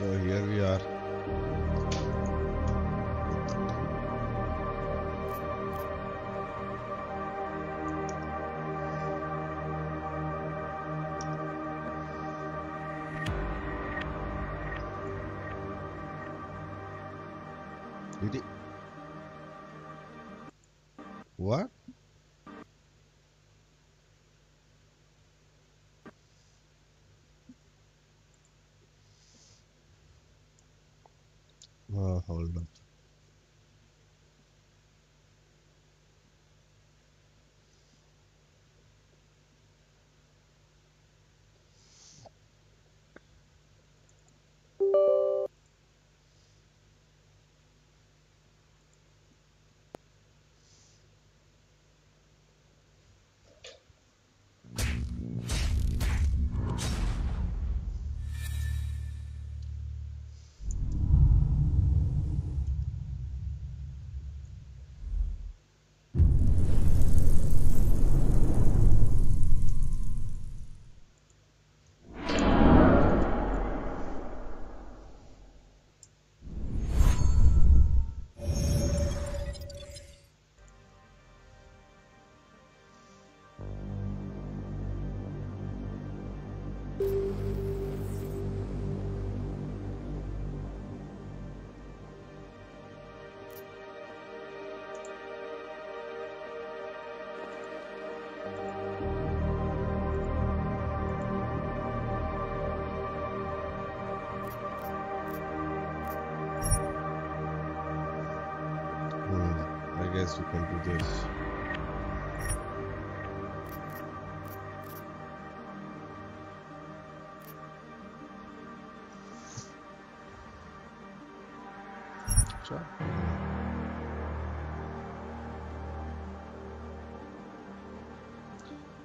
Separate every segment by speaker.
Speaker 1: So here we are. I guess we can do this. Sure.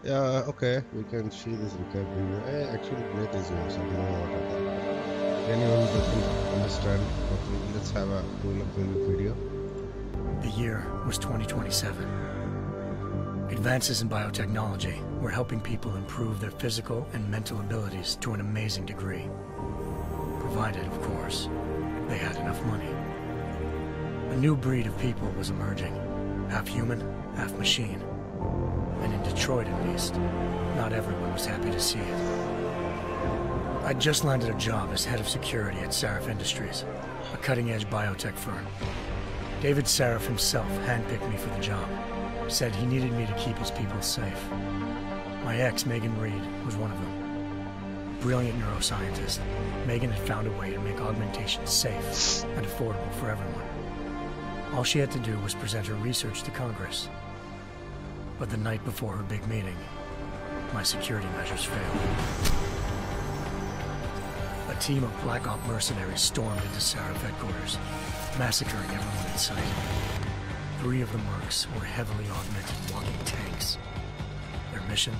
Speaker 1: Yeah, okay, we can see this recovery. video. Eh, actually, play this game, so I don't know what happened. Anyone doesn't understand, okay, let's have a roll up video.
Speaker 2: The year was 2027. Advances in biotechnology were helping people improve their physical and mental abilities to an amazing degree. Provided, of course, they had enough money. A new breed of people was emerging, half human, half machine. And in Detroit, at least, not everyone was happy to see it. I'd just landed a job as head of security at Sarif Industries, a cutting-edge biotech firm. David Sarif himself handpicked me for the job. Said he needed me to keep his people safe. My ex, Megan Reed, was one of them. Brilliant neuroscientist, Megan had found a way to make augmentation safe and affordable for everyone. All she had to do was present her research to Congress. But the night before her big meeting, my security measures failed. A team of Black Op mercenaries stormed into Sarif headquarters, massacring everyone in sight. Three of the mercs were heavily augmented walking tanks. Their mission?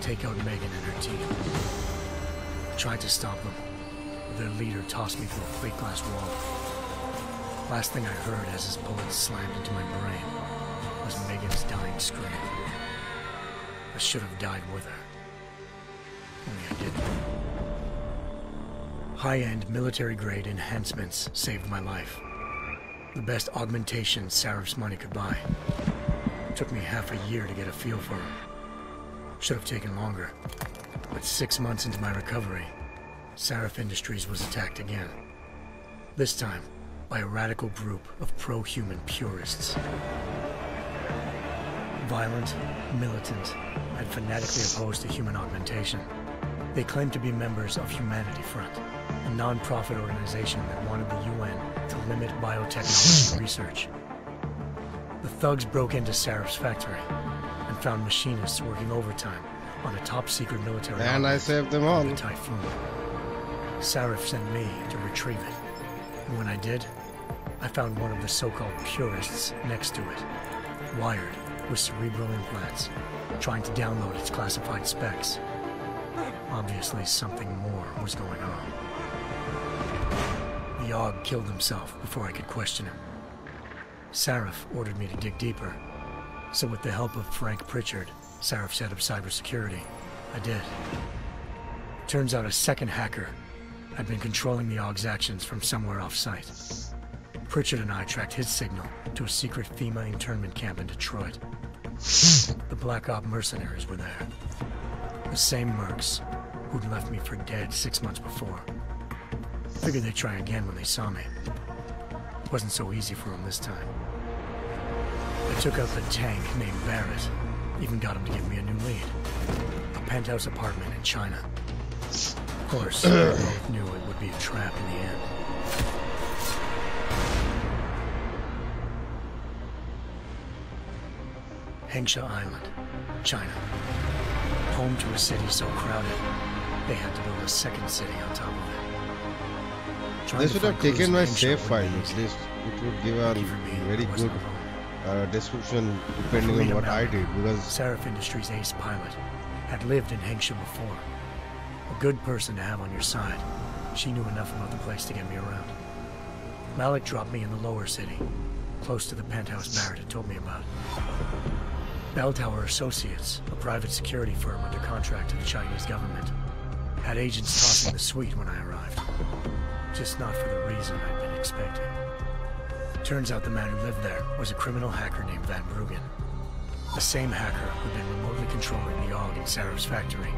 Speaker 2: Take out Megan and her team. I tried to stop them, but their leader tossed me through a plate glass wall. Last thing I heard as his bullets slammed into my brain was Megan's dying scream. I should have died with her. Only I. High-end military-grade enhancements saved my life. The best augmentation Sarif's money could buy. It Took me half a year to get a feel for him. Should have taken longer. But six months into my recovery, Sarif Industries was attacked again. This time, by a radical group of pro-human purists. Violent, militant, and fanatically opposed to human augmentation. They claimed to be members of Humanity Front, a non-profit organization that wanted the UN to limit biotechnology research. The thugs broke into Sarif's factory and found machinists working overtime on a top-secret military
Speaker 1: And I saved them all.
Speaker 2: the Typhoon. Sarif sent me to retrieve it. And when I did, I found one of the so-called purists next to it, wired with cerebral implants, trying to download its classified specs. Obviously, something more was going on. The Og killed himself before I could question him. Sarif ordered me to dig deeper, so with the help of Frank Pritchard, Sarif's head of cybersecurity, I did. Turns out a second hacker, had been controlling the AUG's actions from somewhere off-site. Pritchard and I tracked his signal to a secret FEMA internment camp in Detroit. the Black Op mercenaries were there. The same mercs who'd left me for dead six months before. Figured they'd try again when they saw me. Wasn't so easy for them this time. I took out the tank named Barrett. Even got him to give me a new lead. A penthouse apartment in China. Of course, we both knew it would be a trap in the end. Hengsha Island, China. Home to a city so crowded, they had to build a second city on top of it.
Speaker 1: They should have taken my save file. At least it would give a
Speaker 2: Lucky for me,
Speaker 1: very good uh, description depending on what I did because
Speaker 2: Sarif Industries ace pilot had lived in Hengsha before. A good person to have on your side. She knew enough about the place to get me around. Malik dropped me in the lower city, close to the penthouse Barrett had told me about. Bell Tower Associates, a private security firm under contract to the Chinese government, had agents tossing the suite when I arrived. Just not for the reason I'd been expecting. Turns out the man who lived there was a criminal hacker named Van Bruggen. The same hacker who'd been remotely controlling the AUG in Sarif's factory.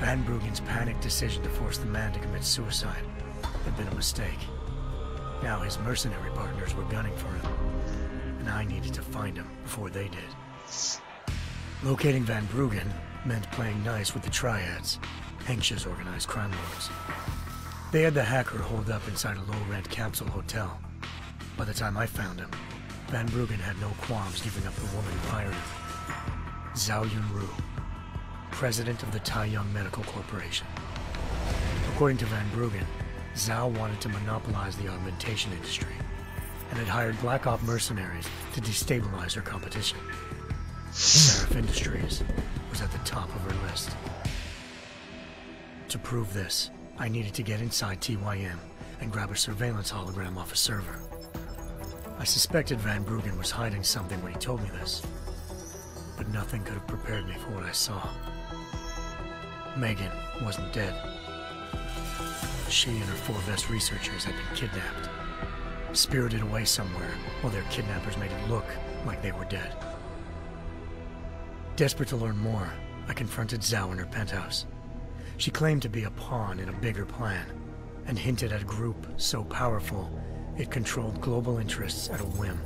Speaker 2: Van Bruggen's panicked decision to force the man to commit suicide had been a mistake. Now his mercenary partners were gunning for him, and I needed to find him before they did. Locating Van Bruggen meant playing nice with the Triads, Hengsha's organized crime lords. They had the hacker holed up inside a low-rent capsule hotel. By the time I found him, Van Bruggen had no qualms giving up the woman who hired him. Zhao Yunru, president of the Tai Yong Medical Corporation. According to Van Bruggen, Zhao wanted to monopolize the augmentation industry and had hired Black Op mercenaries to destabilize her competition. Sarif Industries was at the top of her list. To prove this, I needed to get inside TYM and grab a surveillance hologram off a server. I suspected Van Bruggen was hiding something when he told me this, but nothing could have prepared me for what I saw. Megan wasn't dead. She and her four best researchers had been kidnapped, spirited away somewhere while their kidnappers made it look like they were dead. Desperate to learn more, I confronted Zhao in her penthouse. She claimed to be a pawn in a bigger plan, and hinted at a group so powerful it controlled global interests at a whim.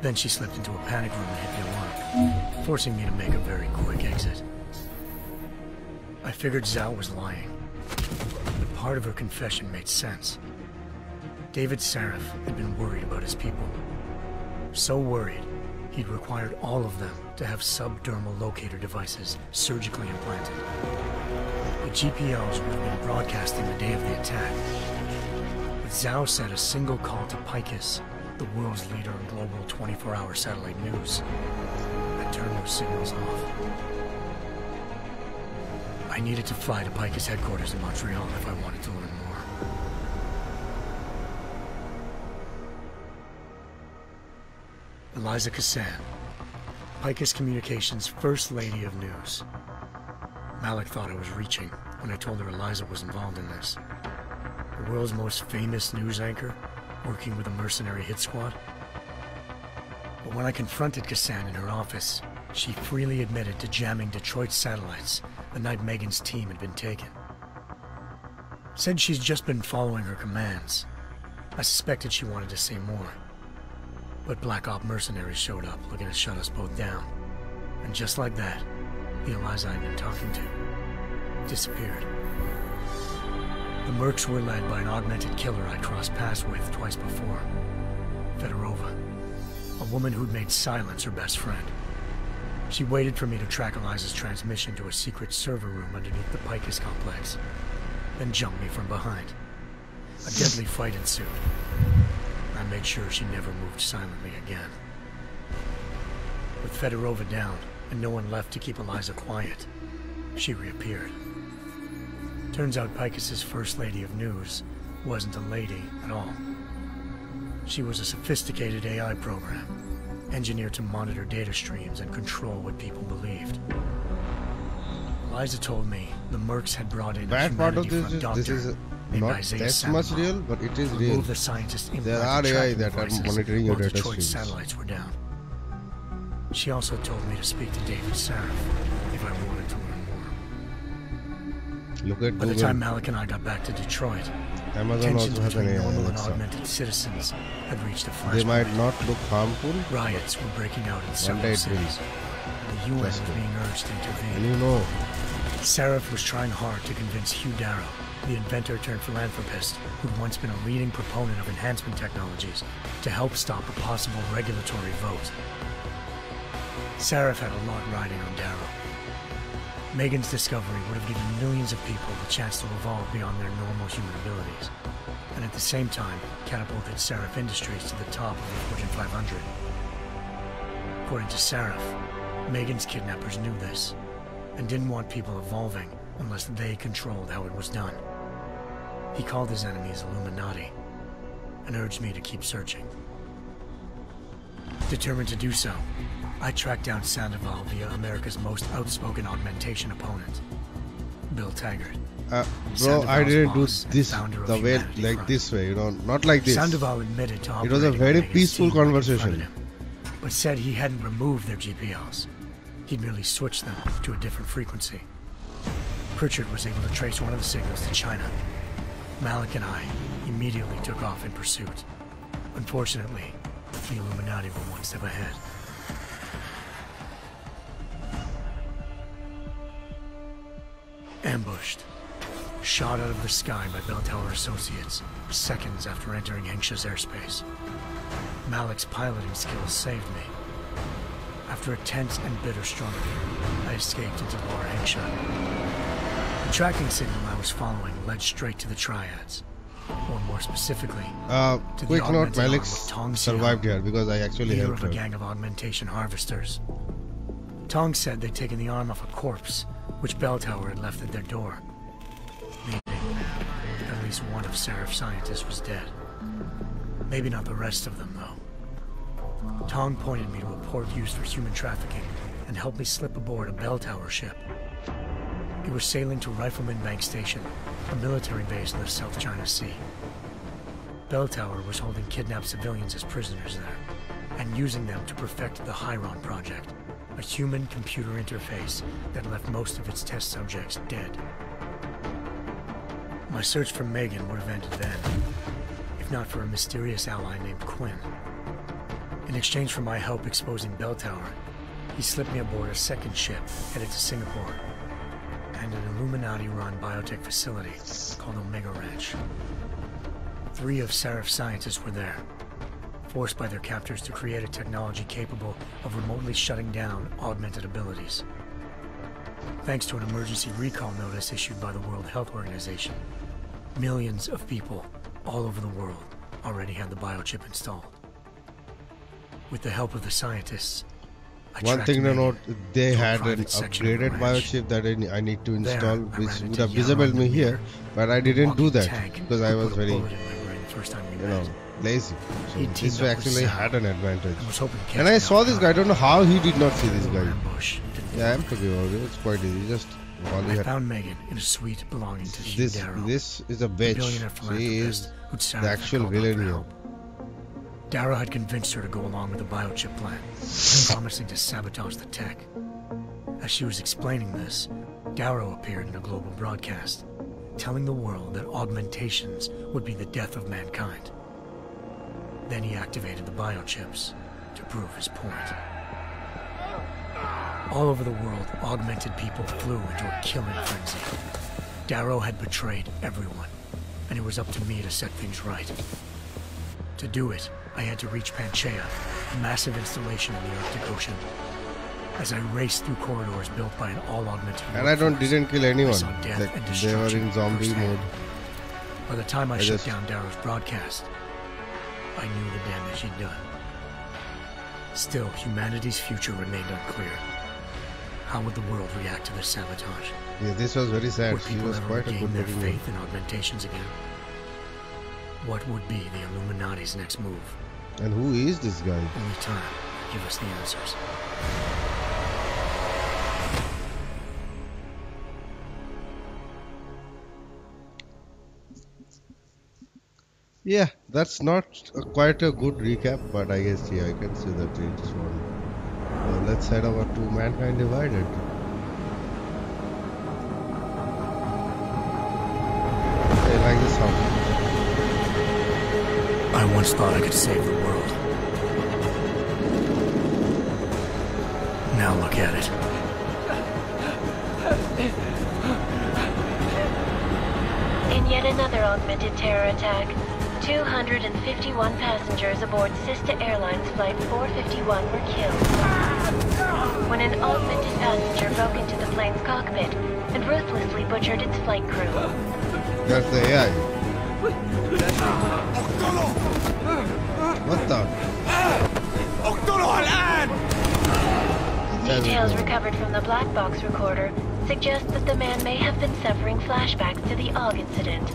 Speaker 2: Then she slipped into a panic room and hit the alarm, forcing me to make a very quick exit. I figured Zhao was lying, but part of her confession made sense. David Sarif had been worried about his people. So worried, he'd required all of them to have subdermal locator devices surgically implanted. The GPLs would have been broadcasting the day of the attack. But Zhao sent a single call to Picus, the world's leader in global 24-hour satellite news, had turned those signals off. I needed to fly to Picus headquarters in Montreal if I wanted to learn more. Eliza Cassan, Picus Communications' First Lady of News. Malik thought I was reaching when I told her Eliza was involved in this. The world's most famous news anchor, working with a mercenary hit squad. But when I confronted Cassan in her office, she freely admitted to jamming Detroit satellites the night Megan's team had been taken. Said she's just been following her commands. I suspected she wanted to say more. But Black Op mercenaries showed up looking to shut us both down. And just like that, the Eliza I'd been talking to disappeared. The Mercs were led by an augmented killer I crossed paths with twice before. Fedorova. A woman who'd made silence her best friend. She waited for me to track Eliza's transmission to a secret server room underneath the Picus complex, then jumped me from behind. A deadly fight ensued. I made sure she never moved silently again. With Fedorova down, and no one left to keep Eliza quiet, she reappeared. Turns out Picus's first lady of news wasn't a lady at all. She was a sophisticated AI program, engineered to monitor data streams and control what people believed. Eliza told me the Mercs had brought in a
Speaker 1: Bad
Speaker 2: humanity front doctor
Speaker 1: not that much real, but it is real.
Speaker 2: the scientists
Speaker 1: There are AI that are monitoring your data streams.
Speaker 2: satellites were down. She also told me to speak to David Sarif if I wanted to learn more.
Speaker 1: Look at
Speaker 2: By the time Malik and I got back to Detroit,
Speaker 1: Amazon
Speaker 2: tensions
Speaker 1: also has an
Speaker 2: between
Speaker 1: AI
Speaker 2: normal and augmented citizens had reached a
Speaker 1: They
Speaker 2: flashpoint.
Speaker 1: might not look harmful,
Speaker 2: Riots were breaking out in several
Speaker 1: it
Speaker 2: cities. The UN was being urged to
Speaker 1: and
Speaker 2: intervene.
Speaker 1: you know,
Speaker 2: Sarif was trying hard to convince Hugh Darrow, the inventor turned philanthropist who'd once been a leading proponent of enhancement technologies, to help stop a possible regulatory vote. Sarif had a lot riding on Darrow. Megan's discovery would have given millions of people the chance to evolve beyond their normal human abilities, and at the same time catapulted Sarif Industries to the top of the Fortune 500. According to Sarif, Megan's kidnappers knew this and didn't want people evolving unless they controlled how it was done. He called his enemies Illuminati and urged me to keep searching. Determined to do so, I tracked down Sandoval via America's most outspoken augmentation opponent, Bill Taggart.
Speaker 1: uh, bro,
Speaker 2: Sandoval's
Speaker 1: I didn't do this the way like
Speaker 2: Front.
Speaker 1: this way, you know, not like this.
Speaker 2: Sandoval admitted to
Speaker 1: It was a very peaceful
Speaker 2: team when it
Speaker 1: conversation.
Speaker 2: him, but said he hadn't removed their GPLs. He'd merely switched them to a different frequency. Pritchard was able to trace one of the signals to China. Malik and I immediately took off in pursuit. Unfortunately, the Illuminati were one step ahead. Ambushed. Shot out of the sky by Bell Tower Associates, seconds after entering Hengsha's airspace. Malik's piloting skills saved me. After a tense and bitter struggle, I escaped into Lower Hengsha. The tracking signal I was following led straight to the Triads, or more specifically,
Speaker 1: Uh,
Speaker 2: to the
Speaker 1: quick note,
Speaker 2: augmented arm
Speaker 1: Malik
Speaker 2: of Tong
Speaker 1: survived here because I actually helped
Speaker 2: of a
Speaker 1: her.
Speaker 2: gang of augmentation harvesters. Tong said they'd taken the arm off a corpse, which Bell Tower had left at their door. Meaning, at least one of Sarif's scientists was dead. Maybe not the rest of them, though. Tong pointed me to a port used for human trafficking and helped me slip aboard a Bell Tower ship. It was sailing to Rifleman Bank Station, a military base in the South China Sea. Bell Tower was holding kidnapped civilians as prisoners there, and using them to perfect the Hyron Project, a human-computer interface that left most of its test subjects dead. My search for Megan would have ended then, if not for a mysterious ally named Quinn. In exchange for my help exposing Bell Tower, he slipped me aboard a second ship headed to Singapore Illuminati-run biotech facility called Omega Ranch. Three of Sarif's scientists were there, forced by their captors to create a technology capable of remotely shutting down augmented abilities. Thanks to an emergency recall notice issued by the World Health Organization, millions of people all over the world already had the biochip installed. With the help of the scientists, I
Speaker 1: One thing to note, they
Speaker 2: to
Speaker 1: had an
Speaker 2: private section of the
Speaker 1: upgraded biochip that I I need to install,
Speaker 2: I
Speaker 1: which would have disabled me here, but I didn't do that because I was very,
Speaker 2: bullet in my brain the first time we
Speaker 1: you know, lazy. So
Speaker 2: He
Speaker 1: this
Speaker 2: teamed
Speaker 1: way
Speaker 2: up with
Speaker 1: actually had an advantage.
Speaker 2: and was hoping to catch
Speaker 1: And I saw this guy. I don't know how he did not see this guy. Yeah, I'm talking about it. It's quite easy. Just all
Speaker 2: I found Megan in a suite belonging to
Speaker 1: This this is a bitch. She is the actual villain here.
Speaker 2: Darrow had convinced her to go along with the biochip plan, promising to sabotage the tech. As she was explaining this, Darrow appeared in a global broadcast, telling the world that augmentations would be the death of mankind. Then he activated the biochips to prove his point. All over the world, augmented people flew into a killing frenzy. Darrow had betrayed everyone, and it was up to me to set things right. To do it, I had to reach Panchaea, a massive installation in the Arctic Ocean. As I raced through corridors built by an all-augmented
Speaker 1: And I don't didn't kill anyone.
Speaker 2: I saw death
Speaker 1: Like
Speaker 2: and
Speaker 1: they were in zombie
Speaker 2: firsthand.
Speaker 1: mode.
Speaker 2: By the time I,
Speaker 1: I
Speaker 2: shut
Speaker 1: just-
Speaker 2: down Darrow's broadcast, I knew the damage he'd done. Still, humanity's future remained unclear. How would the world react to this sabotage?
Speaker 1: Yeah, this was very sad.
Speaker 2: Would people
Speaker 1: was
Speaker 2: ever
Speaker 1: quite a
Speaker 2: regain
Speaker 1: good
Speaker 2: their faith in augmentations again? What would be the Illuminati's next move?
Speaker 1: And who is this guy?
Speaker 2: Only time will give us the answers.
Speaker 1: Yeah, that's not a, quite a good recap, but I guess yeah, I can see that it's just. Uh, let's head over to Mankind Divided.
Speaker 2: Once thought I could save the world. Now look at it.
Speaker 3: In yet another augmented terror attack, 251 passengers aboard Sista Airlines Flight 451 were killed. When an augmented passenger broke into the plane's cockpit and ruthlessly butchered its flight crew.
Speaker 1: That's the AI. What the?
Speaker 3: Details recovered from the black box recorder suggest that the man may have been suffering flashbacks to the AUG incident.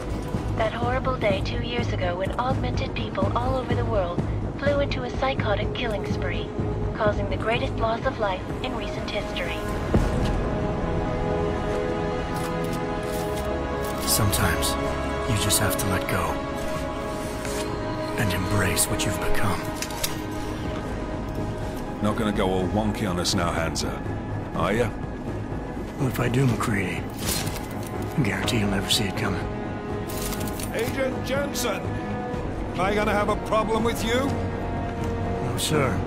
Speaker 3: That horrible day two years ago when augmented people all over the world flew into a psychotic killing spree, causing the greatest loss of life in recent history.
Speaker 2: Sometimes you just have to let go and embrace what you've become.
Speaker 4: Not gonna go all wonky on us now, Hansa. Are ya?
Speaker 2: Well, if I do, McCready, I guarantee you'll never see it coming.
Speaker 4: Agent Jensen! Am I gonna have a problem with you?
Speaker 2: No, sir.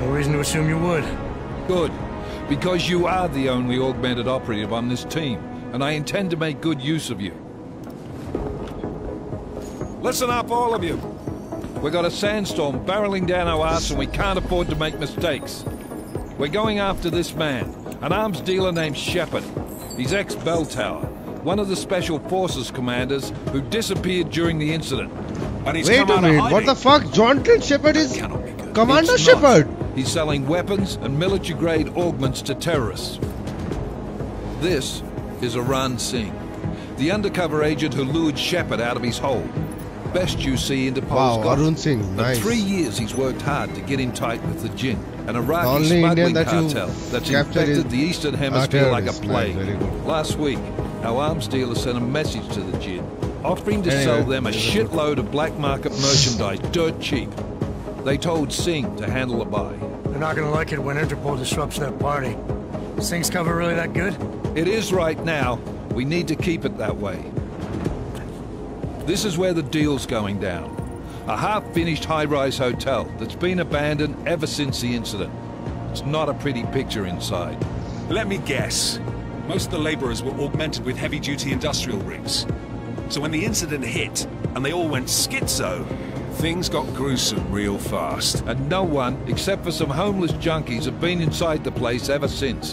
Speaker 2: No reason to assume you would.
Speaker 5: Good. Because you are the only augmented operative on this team, and I intend to make good use of you.
Speaker 4: Listen up, all of you.
Speaker 5: We've got a sandstorm barreling down our arse and we can't afford to make mistakes. We're going after this man, an arms dealer named Shepard. He's ex-Bell Tower, one of the Special Forces commanders who disappeared during the incident.
Speaker 4: And he's
Speaker 1: Wait a minute, what the fuck? John Jonathan Shepard is
Speaker 4: Cannot be good.
Speaker 1: Commander. Shepard.
Speaker 5: He's selling weapons and military-grade augments to terrorists. This is Aran Singh, the undercover agent who lured Shepard out of his hole. Best you see Interpol's
Speaker 1: Wow,
Speaker 5: got.
Speaker 1: Arun Singh,
Speaker 5: For
Speaker 1: nice.
Speaker 5: three years he's worked hard to get in tight with the Jinn, an Iraqi
Speaker 1: only
Speaker 5: smuggling
Speaker 1: Indian that
Speaker 5: cartel that's infected the Eastern Hemisphere like a
Speaker 1: terrorist. Nice,
Speaker 5: plague. Last week, our arms dealer sent a message to the Jinn, offering to
Speaker 1: Anyway,
Speaker 5: sell them a shitload of black market merchandise dirt cheap. They told Singh to handle the buy.
Speaker 2: They're not gonna like it when Interpol disrupts their party. Singh's cover really that good?
Speaker 5: It is right now. We need to keep it that way. This is where the deal's going down. A half-finished high-rise hotel that's been abandoned ever since the incident. It's not a pretty picture inside.
Speaker 4: Let me guess. Most of the laborers were augmented with heavy-duty industrial rigs. So when the incident hit, and they all went schizo, things got gruesome real fast.
Speaker 5: And no one, except for some homeless junkies, have been inside the place ever since.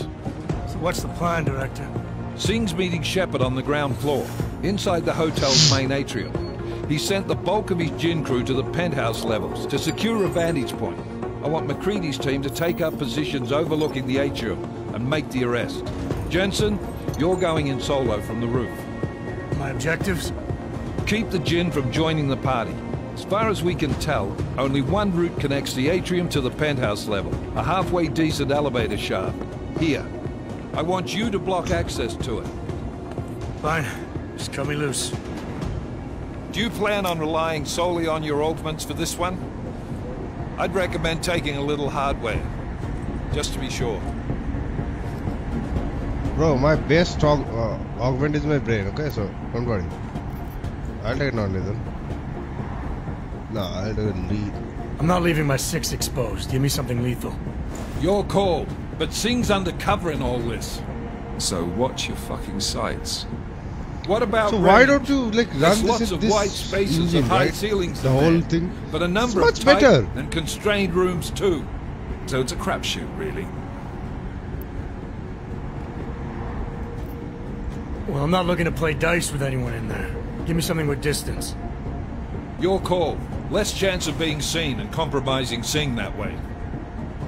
Speaker 2: So what's the plan, Director?
Speaker 5: Singh's meeting Shepard on the ground floor, inside the hotel's main atrium. He sent the bulk of his Jinn crew to the penthouse levels to secure a vantage point. I want McCready's team to take up positions overlooking the atrium and make the arrest. Jensen, you're going in solo from the roof.
Speaker 2: My objectives?
Speaker 5: Keep the Jinn from joining the party. As far as we can tell, only one route connects the atrium to the penthouse level, a halfway decent elevator shaft. Here. I want you to block access to it.
Speaker 2: Fine. Just cut me loose.
Speaker 5: Do you plan on relying solely on your augments for this one? I'd recommend taking a little hardware, just to be sure.
Speaker 1: Bro, my best aug uh, augment is my brain, okay? So, don't worry. I'll take it on lethal. No, I'll do it lead.
Speaker 2: I'm not leaving my six exposed. Give me something lethal.
Speaker 5: Your call, but Singh's undercover in all this.
Speaker 4: So watch your fucking sights.
Speaker 5: What about
Speaker 1: So why
Speaker 5: range?
Speaker 1: don't you like run
Speaker 5: There's
Speaker 1: this
Speaker 5: lots
Speaker 1: in
Speaker 5: of
Speaker 1: this
Speaker 5: white spaces
Speaker 1: engine,
Speaker 5: and high
Speaker 1: right?
Speaker 5: ceilings
Speaker 1: The whole
Speaker 5: there,
Speaker 1: thing.
Speaker 5: but a number
Speaker 1: It's
Speaker 5: of
Speaker 1: much
Speaker 5: tight
Speaker 1: better.
Speaker 5: and constrained rooms too.
Speaker 4: So it's a crapshoot, really.
Speaker 2: Well, I'm not looking to play dice with anyone in there. Give me something with distance.
Speaker 5: Your call. Less chance of being seen and compromising Singh that way.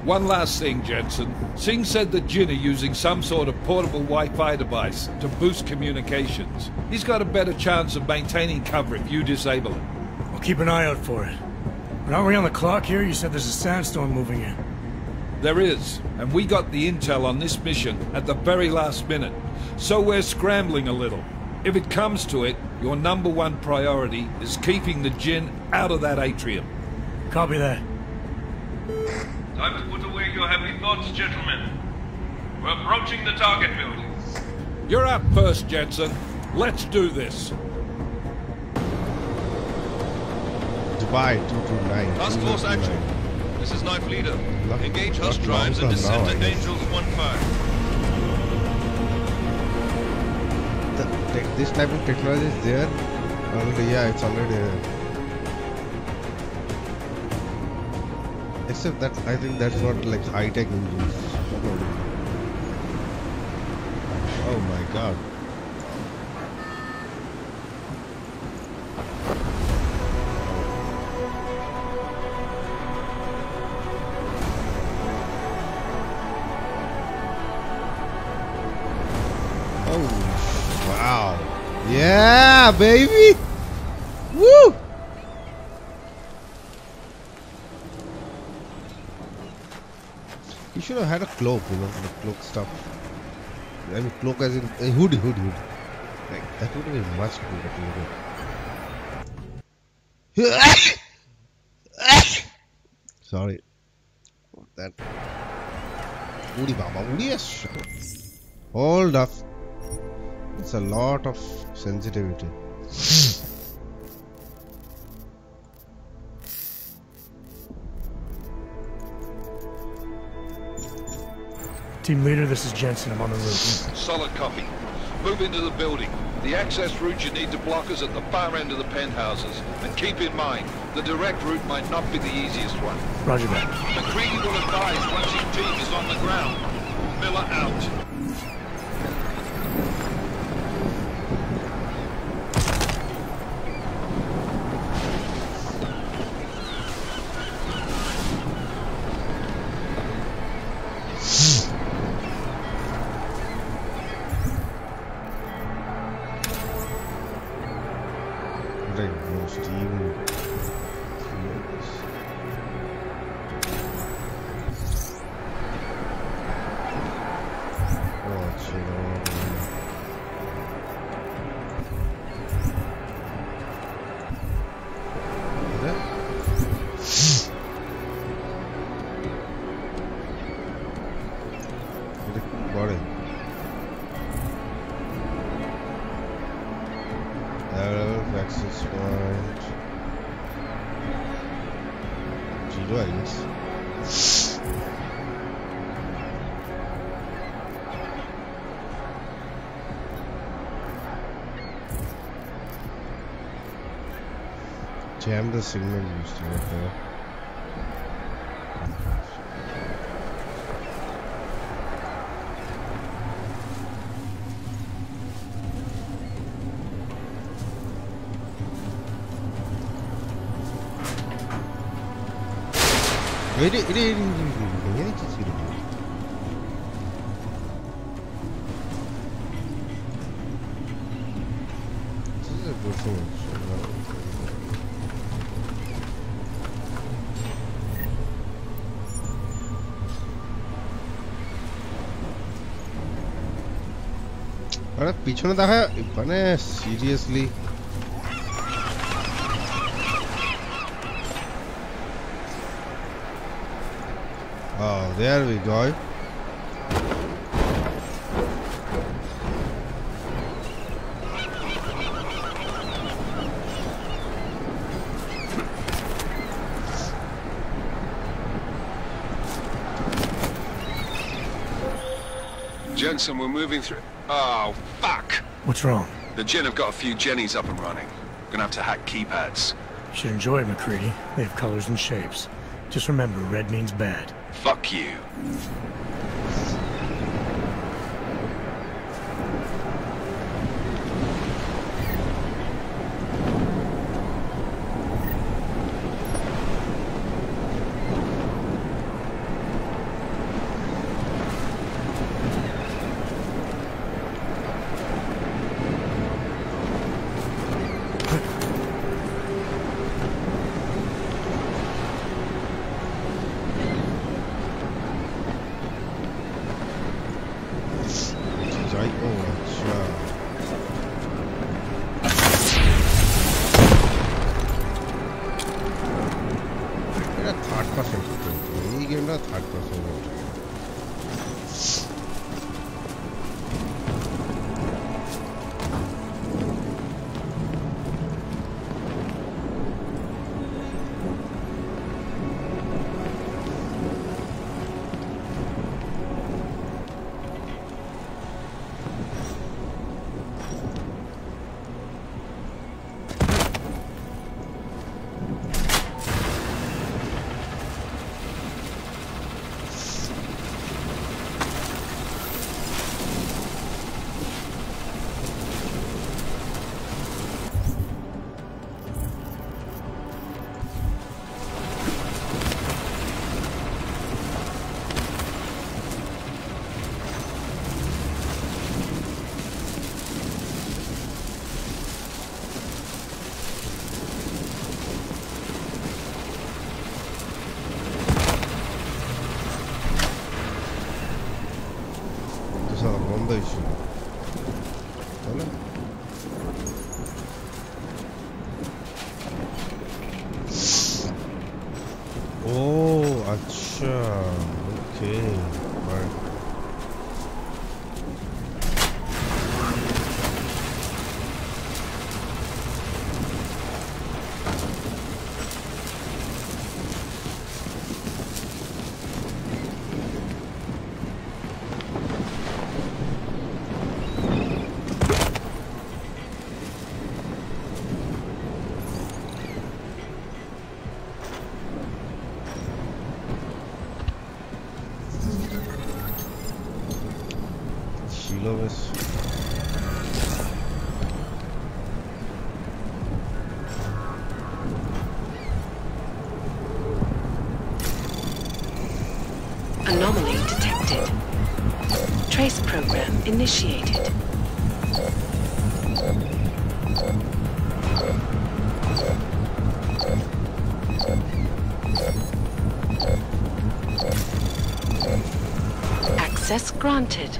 Speaker 5: One last thing, Jensen. Singh said that Jinn are using some sort of portable Wi-Fi device to boost communications. He's got a better chance of maintaining cover if you disable it.
Speaker 2: I'll keep an eye out for it. But aren't we on the clock here? You said there's a sandstorm moving in.
Speaker 5: There is, and we got the intel on this mission at the very last minute. So we're scrambling a little. If it comes to it, your number one priority is keeping the Jinn out of that atrium.
Speaker 2: Copy that.
Speaker 6: Time to put away your heavy thoughts, gentlemen. We're approaching the target building.
Speaker 5: You're up first, Jensen. Let's do this.
Speaker 1: Dubai 229.
Speaker 6: Task Force action. This is Knife Leader.
Speaker 1: Not-
Speaker 6: Engage
Speaker 1: not
Speaker 6: host drives and
Speaker 1: long
Speaker 6: descend to
Speaker 1: now, I guess.
Speaker 6: Angels 1-5.
Speaker 1: The, this type of technology is there. Already, yeah, it's already there. Except that I think that's what like high tech engines. Oh my god. Oh wow. Yeah, baby. Woo! Should have had a cloak, you know, the cloak stuff. I mean, cloak as in eh, a hood, hood, hood. Like that would have been much cooler to do. Sorry. That. Udi Baba, Udi yes. Hold up. It's a lot of sensitivity.
Speaker 2: Team leader, this is Jensen. I'm on the roof.
Speaker 5: Solid copy. Move into the building. The access route you need to block is at the far end of the penthouses. And keep in mind, the direct route might not be the easiest one.
Speaker 2: Roger that.
Speaker 5: McCready will advise once his team is on the ground. Miller out.
Speaker 1: Jam the signal used to work there. It, it, it, পিছনে দেখা মানে seriously Oh, there we go.
Speaker 4: Jensen, we're moving through. Oh, fuck!
Speaker 2: What's wrong?
Speaker 4: The Jinn have got a few Jennies up and running. Gonna have to hack keypads.
Speaker 2: Should enjoy it, McCready. They have colors and shapes. Just remember, red means bad.
Speaker 4: Fuck you.
Speaker 7: Initiated. Access granted.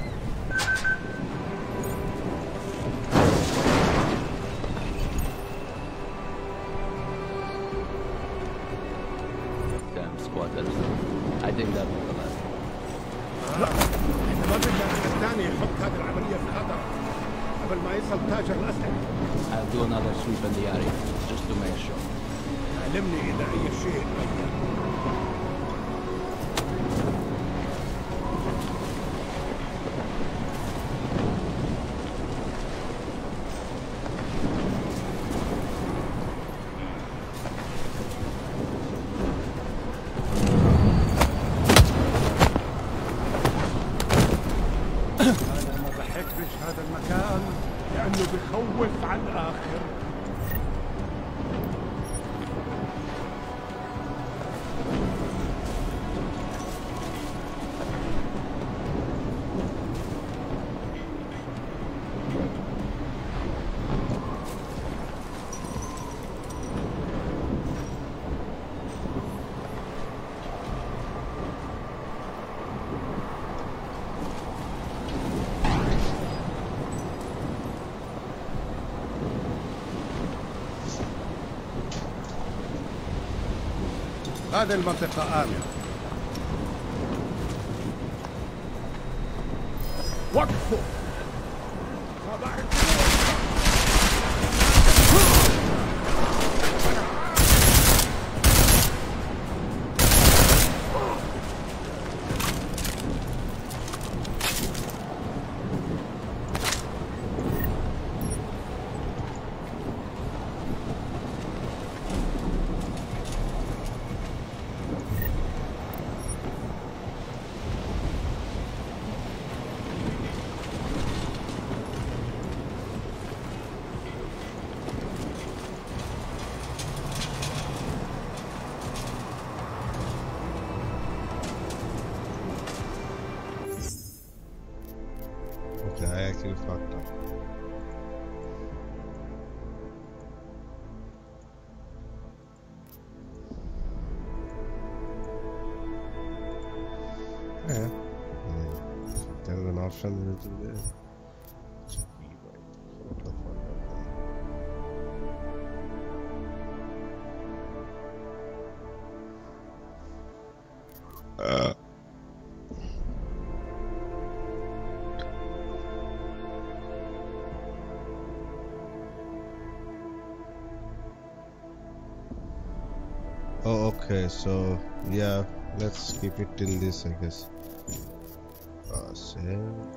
Speaker 8: ده الثاني يحط هذه العملية في خطر قبل ما يصل تاجر الأسلحة
Speaker 9: I'll do another sweep in the area, just to make sure.
Speaker 8: علمني إذا أي شيء هذه المنطقة آمنة.
Speaker 1: Okay, I actually fucked up. Yeah. Okay. So, yeah, let's keep it till this, I guess. Uh, save.